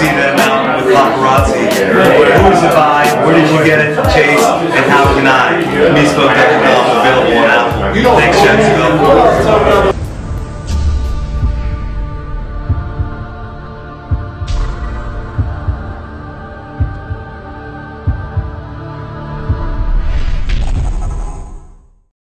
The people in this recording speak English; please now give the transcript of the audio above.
see them out with paparazzi. Who was it by? Where did you get it? Chase? And how can I? Me spoke that available on Apple. Thanks, Jacksonville.